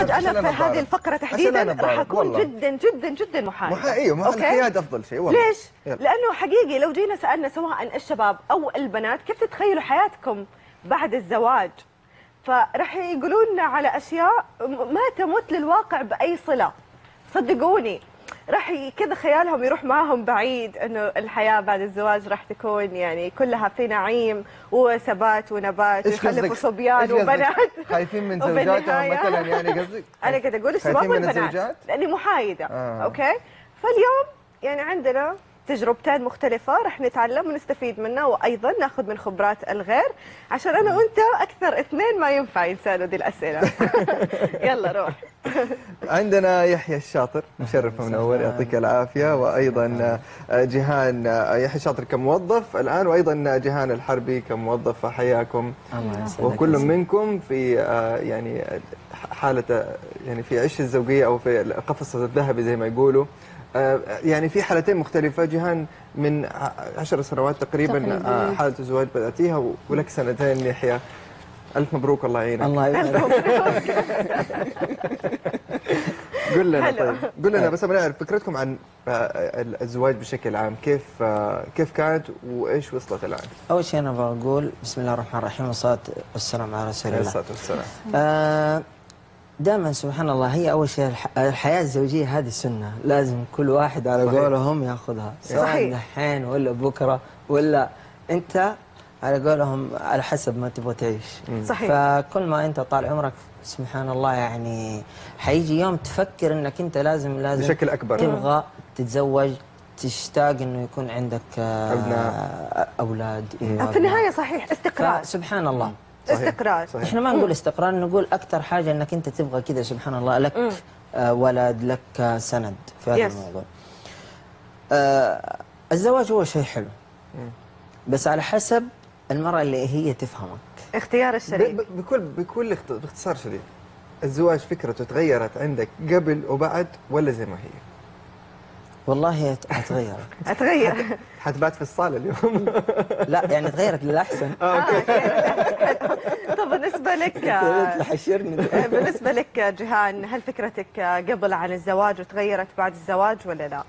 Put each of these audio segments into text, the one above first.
أنا في هذه. الفقرة تحديدا راح أكون والله. جدا جدا جدا محايدة محا أيوه أوكي؟ الحياد افضل شيء والله ليش؟ يلا. لأنه حقيقي لو جينا سألنا سواء الشباب أو البنات كيف تتخيلوا حياتكم بعد الزواج فراح يقولون لنا على أشياء ما تمت للواقع بأي صلة صدقوني راح كذا خيالهم يروح معهم بعيد إنه الحياة بعد الزواج راح تكون يعني كلها في نعيم وثبات ونبات ويخلفوا؟ صبيان؟ وبنات خايفين من زوجاتهم مثلا يعني قصدك أنا كده أقول الشباب والبنات؟ لأني محايدة. آه. أوكي فاليوم يعني عندنا تجربتين مختلفة رح نتعلم ونستفيد منها وأيضا ناخذ من خبرات الغير. عشان أنا وأنت أكثر اثنين ما ينفع ينسالوا دي الأسئلة. يلا روح. عندنا يحيى الشاطر مشرف ومنور يعطيك العافية. وأيضا آه، جيهان يحيى الشاطر كموظف الآن وأيضا جيهان الحربي كموظف فحياكم. يسعدك وكل منكم في آه، يعني حالة آه، يعني في عش الزوجية أو في القفص الذهبي زي ما يقولوا. يعني في حالتين مختلفة. جيهان من عشر سنوات تقريبا تقريباً. آه، حالة الزواج بدأتيها ولك سنتين يحيى. ألف مبروك الله يعينك. الله يبارك قل لنا. طيب. قل لنا بس أبغى نعرف فكرتكم عن آه، الزواج بشكل عام. كيف آه، كيف كانت وإيش وصلت الآن؟ أول شيء أنا بقول بسم الله الرحمن الرحيم والصلاة والسلام على رسول عليه الله الصلاة والسلام. آه دائما سبحان الله هي أول شيء الح... الحياة الزوجية هذه سنه لازم كل واحد على. قولهم ياخذها. سواء. دحين ولا بكرة ولا أنت على قولهم على حسب ما تبغى تعيش. صحيح. فكل ما أنت طال عمرك سبحان الله يعني حيجي يوم تفكر إنك أنت لازم لازم بشكل أكبر. تبغى تتزوج تشتاق إنه يكون عندك آه، أبناء. أولاد في النهاية صحيح استقرار. سبحان الله. صحيح. استقرار. صحيح. إحنا ما نقول استقرار نقول أكثر حاجة إنك أنت تبغى كذا سبحان الله لك آه ولد لك آه سند في هذا Yes. الموضوع. آه الزواج هو شيء حلو. بس على حسب المرأة اللي هي تفهمك. اختيار الشريك. ب- بكل بكل اخت- باختصار شديد الزواج فكرته تغيرت عندك قبل وبعد ولا زي ما هي؟ والله اتغير اتغير حتبات في الصالة اليوم. لا يعني تغيرت للأحسن. طب بالنسبة لك بالنسبة لك جيهان هل فكرتك قبل عن الزواج وتغيرت بعد الزواج ولا لا؟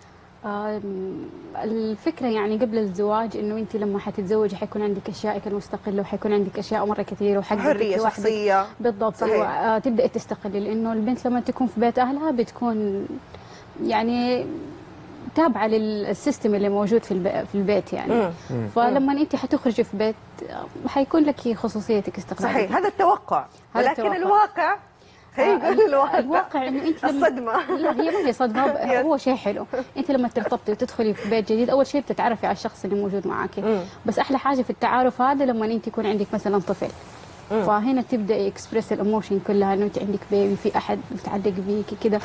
الفكرة يعني قبل الزواج إنه أنت لما حتتزوجي حيكون عندك اشيائك المستقلة وحيكون عندك أشياء مرة كثيرة وحقك حرية. شخصية بالضبط صحيح. آه تبدأي تستقلي لأنه البنت لما تكون في بيت أهلها بتكون يعني تابعة لل system اللي موجود في في البيت يعني. مم. فلما انت حتخرجي في بيت حيكون لك خصوصيتك استقلالك صحيح هذا التوقع. هذا ولكن التوقع. الواقع خلينا آه، نقول الواقع. الواقع إنه انت لما الصدمة. لا هي ما هي صدمة. هو شيء حلو. انت لما ترتبطي وتدخلي في بيت جديد أول شيء بتتعرفي على الشخص اللي موجود معاكي. مم. بس أحلى حاجة في التعارف هذا لما انت يكون عندك مثلا طفل. فهنا تبدأي express ال emotion كلها إنه انت عندك baby في أحد متعلق بيكي كده.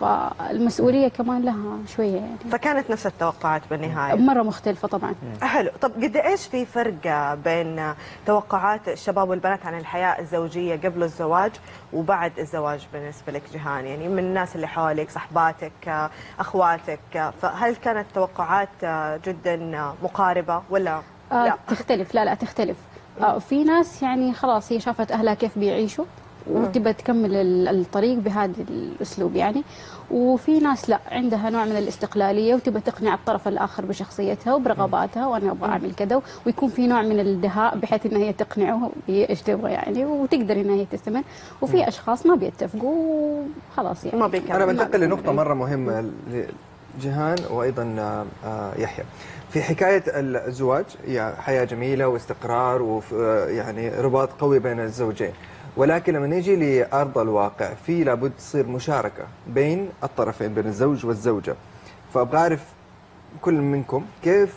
فالمسؤولية كمان لها شوية يعني. فكانت نفس التوقعات بالنهاية. مرة مختلفة طبعا. حلو. طب قد إيش في فرق بين توقعات الشباب والبنات عن الحياة الزوجية قبل الزواج وبعد الزواج بالنسبة لك جيهان يعني من الناس اللي حواليك صحباتك أخواتك فهل كانت توقعات جدا مقاربة ولا آه لا؟ تختلف. لا لا تختلف. آه في ناس يعني خلاص هي شافت أهلها كيف بيعيشوا. وتبى تكمل ال- الطريق بهذا الأسلوب يعني. وفي ناس لا عندها نوع من الاستقلالية وتبى تقنع الطرف الآخر بشخصيتها وبرغباتها وأنا أبغى أعمل كذا ويكون في نوع من الدهاء بحيث ان هي تقنعه هي إيش تبغى يعني وتقدر ان هي تستمر. وفي أشخاص ما بيتفقوا وخلاص يعني. ما بيكمل. أنا بنتقل. لنقطة مرة مهمة ل- جيهان وأيضا آه، آه، يحيى. في حكاية الزواج هي حياة جميلة واستقرار ويعني رباط قوي بين الزوجين. ولكن لما نيجي لأرض الواقع في لابد تصير مشاركة بين الطرفين بين الزوج والزوجة. فأبغى أعرف كل منكم كيف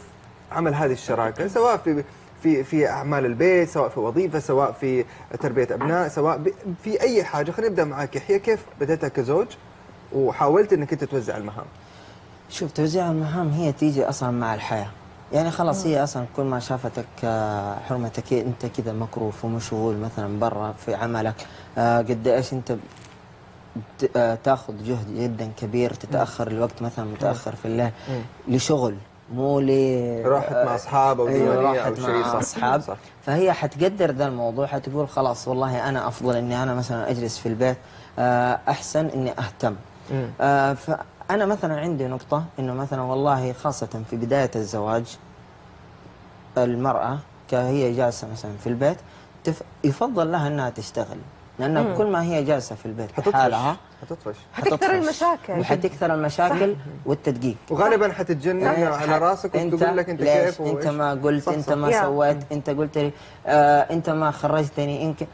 عمل هذه الشراكة سواء في في في أعمال البيت سواء في وظيفة سواء في تربية أبناء سواء في أي حاجة. خلينا نبدا معك يحيى كيف بدأتها كزوج وحاولت إنك أنت توزع المهام؟ شوف توزيع المهام هي تيجي أصلا مع الحياة. يعني خلاص هي أصلا كل ما شافتك آه، حرمتك أنت كذا مكروف ومشغول مثلا برا في عملك آه، قد إيش أنت آه، تأخذ جهد جدا كبير تتأخر الوقت مثلا متأخر في الليل لشغل مو ل راحت مع أصحاب أو أيوة راحت شيء، مع صح. أصحاب صح. فهي حتقدر ذا الموضوع حتقول خلاص والله أنا أفضل إني أنا مثلا أجلس في البيت أحسن إني أهتم. آه، فانا مثلا عندي نقطة إنه مثلا والله خاصة في بداية الزواج المرأة كهي جالسة مثلا في البيت تف... يفضل لها إنها تشتغل لأن كل ما هي جالسة في البيت حتطفش لحالها حتطفش حتكثر. المشاكل. وحتكثر المشاكل والتدقيق وغالبا حتتجنن على راسك أنت وتقول لك أنت كيف أنت. ما قلت صح، أنت صح. ما يا. سويت أنت قلت لي آه أنت ما خرجتني إنك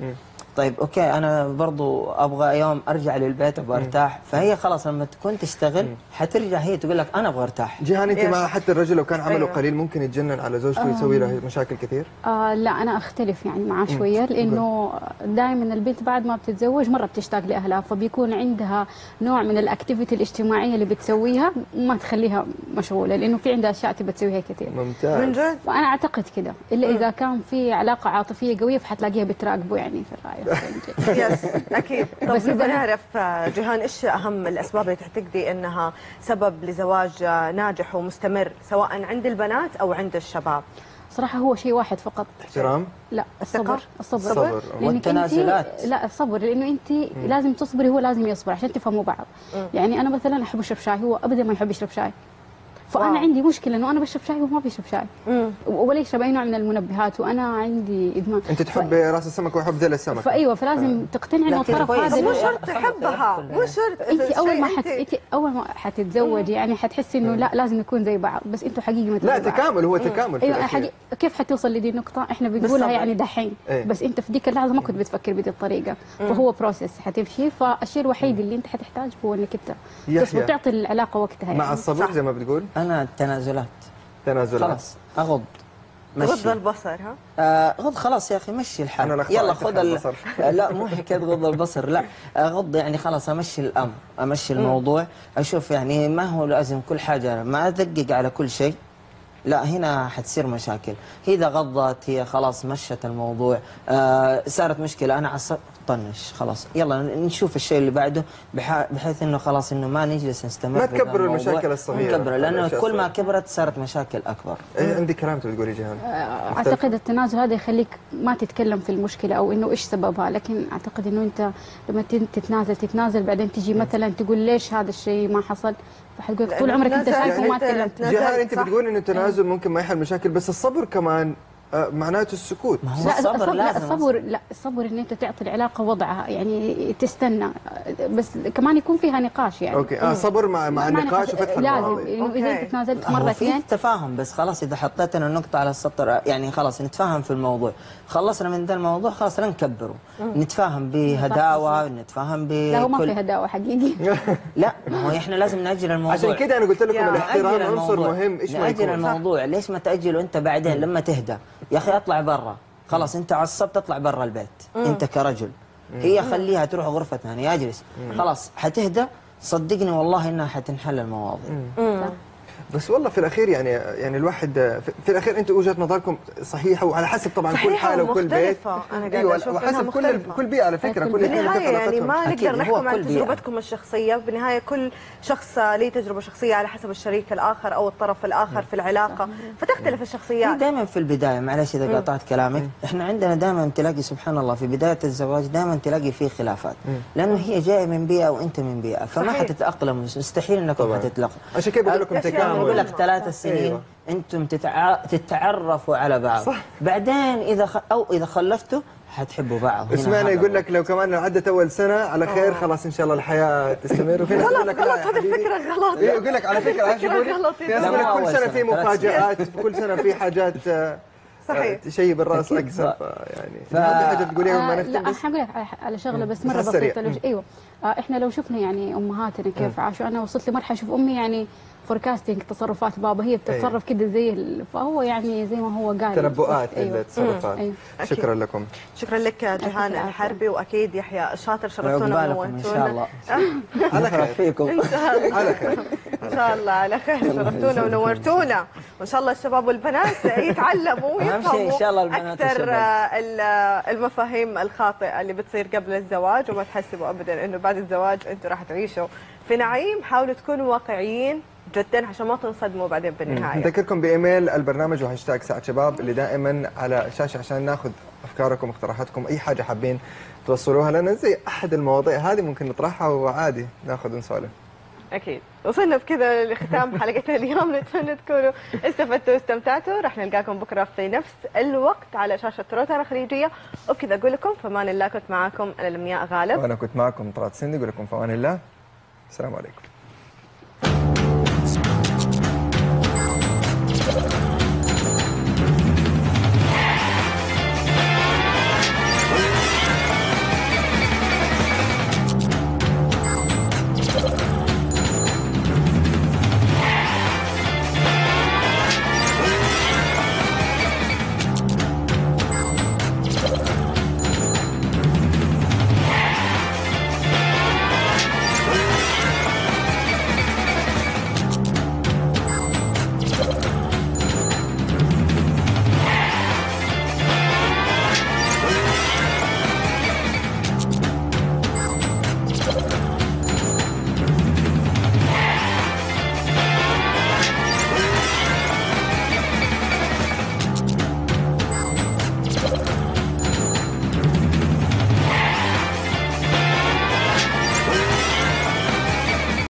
طيب okay أنا برضو أبغى يوم أرجع للبيت أبغى أرتاح. فهي خلاص لما تكون تشتغل حترجع هي تقول لك أنا أبغى أرتاح. جيهان أنت. مع حتى الرجل لو كان عمله أيوة. قليل ممكن يتجنن على زوجته ويسوي له مشاكل كثير؟ آه لا أنا أختلف يعني معاه شوية لأنه دائما البنت بعد ما بتتزوج مرة بتشتاق لأهلها فبيكون عندها نوع من ال activity الاجتماعية اللي بتسويها ما تخليها مشغولة لأنه في عندها أشياء تبى تسويها كثير. ممتاز. من جد؟ فانا أعتقد كده إلا إذا كان في علاقة عاطفية قوية فحتلاقيها بتراقبه يعني في الرايه yes أكيد. طب إذا- نعرف آه، جيهان إيش أهم الأسباب اللي تعتقدي إنها سبب لزواج آه، ناجح ومستمر سواء عند البنات أو عند الشباب؟ صراحة هو شيء واحد فقط. احترام. لا الصبر؟ الصبر. صبر. لأنك والتنازلات. انت لا الصبر. لأنه انت لازم تصبري هو لازم يصبر عشان تفهموا بعض. يعني أنا مثلا أحب أشرب شاي هو ابدا ما يحب يشرب شاي. فأنا واو. عندي مشكلة إنه أنا بشرب شاي وهو ما بيشرب شاي. ولا يشرب أي نوع من المنبهات وأنا عندي إدمان. أنت تحب رأس السمك ويحب ذيل السمك. فايوه فلازم تقتنعي إنه لكن الطرف هذا مو شرط تحبها. مو شرط أنت أول ما حت... أنت أول ما حتتزوجي يعني حتحسي إنه لا لازم نكون زي بعض. بس أنتوا حقيقي ما لا. تكامل هو تكامل أيوه الأخير. حقيقي كيف حتوصل لدي النقطة؟ إحنا. بنقولها يعني دحين. إيه. بس أنت في ديك اللحظة ما كنت بتفكر بدي الطريقة. فهو بروسيس حتمشي. فالشيء الوحيد اللي أنت حتحتاجه هو إنك أنت تعطي العلاقة وقتها مع يعني. الصبر زي ما بتقول. أنا التنازلات تنازلات. خلاص أغض. غض مشي البصر ها؟ آه غض خلاص يا أخي مشي الحال. أنا يلا خذ. البصر. آه لا مو حكاية غض البصر لا. اغض يعني خلاص أمشي الأمر أمشي الموضوع. أشوف يعني ما هو لازم كل حاجة ما أدقق على كل شيء. لا هنا حتصير مشاكل. هي إذا غضت هي خلاص مشت الموضوع. آه صارت مشكلة. أنا عصبت طنش خلاص. يلا نشوف الشيء اللي بعده بح... بحيث إنه خلاص إنه ما نجلس نستمر ما الموضوع. المشاكل الصغيرة. نكبرها لأنه كل ما. كبرت صارت مشاكل أكبر. إيه عندي كلام تبي تقولي جيهان آه، أعتقد التنازل هذا يخليك ما تتكلم في المشكلة أو إنه إيش سببها. لكن أعتقد إنه أنت لما تن- تتنازل تتنازل بعدين تجي مثلا تقول ليش هذا الشيء ما حصل؟ فحتقول لك طول عمرك أنت شايف وما أنت تكلمت. جيهان أنت. بتقول إنه التنازل ممكن ما يحل مشاكل بس الصبر كمان معناته السكوت. ما هو لا الصبر الصبر لا الصبر لا الصبر إن أنت تعطي العلاقة وضعها يعني تستنى. بس كمان يكون فيها نقاش يعني. أوكي آه صبر مع مع النقاش نقاش- وفتح لازم. انه إذا. أنت تنازلت مرة في اثنين. تفاهم بس خلاص إذا حطيتنا النقطة على السطر يعني خلاص نتفاهم في الموضوع. خلصنا من ذا الموضوع خلاص لا نكبره. نتفاهم بهداوة نتفاهم بكل لا هو ما في هداوة حقيقي لا ما هو إحنا لازم نأجل الموضوع. عشان كده أنا قلت لكم. الاحترام عنصر الموضوع. مهم إيش ما يكون. الموضوع. ليش ما تأجله أنت بعدين لما تهدى؟ يا أخي أطلع برا. خلاص أنت عصبت أطلع برا البيت. أنت كرجل. هي خليها تروح غرفة ثانية أجلس. خلاص حتهدى؟ صدقني والله إنها حتنحل المواضيع. بس والله في الأخير يعني يعني الواحد في, في الأخير أنتم وجهة نظركم صحيحة وعلى حسب طبعا كل حالة وكل بيت. قاعدة أيوه وحسب كل. كل بيئة على فكرة كل بالنهاية يعني ما نقدر نحكم عن بيئة. تجربتكم الشخصية. بالنهاية كل شخص له تجربة شخصية على حسب الشريك الآخر أو الطرف الآخر في العلاقة. فتختلف الشخصيات. دائما في البداية معلش إذا قاطعت كلامك. إحنا عندنا دائما تلاقي سبحان الله في بداية الزواج دائما تلاقي فيه خلافات. لأنه هي جاية من بيئة وأنت من بيئة. فما. حتتأقلم مستحيل انكم. حتتلاقوا عشان كده بقول لكم تكامل يقول لك. ثلاث سنين أيوة. أنتم تتع... تتعرفوا على بعض صح. بعدين إذا خ... أو إذا خلفتوا حتحبوا بعض اسمعنا يقول. لك لو كمان عدت أول سنة على خير خلاص إن شاء الله الحياة تستمر وفي ناس غلط يقول لك لا غلط هذه. الفكرة غلط إيه، يقول لك على فكرة فكرة يقول غلط. في ناس لا، يقول مو لك كل سنة سنة، في مفاجآت كل سنة في حاجات آه، صحيح. آه، تشيب الراس أكيد. أكثر يعني ف- ما في حاجة تقوليها ما آه لا نختم بس حقول لك على- شغلة بس مرة. بسيطة لو أيوه آه إحنا لو شفنا يعني أمهاتنا كيف عاشوا أنا وصلت لمرحلة أشوف أمي يعني forecasting تصرفات بابا هي بتتصرف كده زي ال- فهو يعني زي ما هو قال. تنبؤات أيوة. التصرفات أيوة. شكرا لكم. شكرا لك العافية. الحربي وأكيد يحيى الشاطر شرفتونا عقبالكم إن شاء الله. على خير. فيكم. على خير. إن شاء الله. على خير. شرفتونا ونورتونا. وإن شاء الله الشباب والبنات يتعلموا ويفهموا شاء الله البنات أكثر المفاهيم الخاطئة اللي بتصير قبل الزواج وما تحسبوا ابدا إنه بعد الزواج أنتم راح تعيشوا. في نعيم حاولوا تكونوا واقعيين. جدا عشان ما تنصدموا بعدين بالنهاية. نذكركم بإيميل البرنامج وهاشتاج ساعة شباب اللي دائما على الشاشة عشان ناخذ أفكاركم اقتراحاتكم أي حاجة حابين توصلوها لنا زي أحد المواضيع هذه ممكن نطرحها وعادي ناخذ ونسولف. أكيد. وصلنا بكذا لختام حلقتنا اليوم. نتمنى تكونوا استفدتوا واستمتعتوا. راح نلقاكم بكرة في نفس الوقت على شاشة روتانا الخليجيه وبكذا أقول لكم فمان الله كنت معاكم أنا لمياء غالب. وأنا كنت معكم طلعت سندي أقول لكم في أمان الله. السلام عليكم.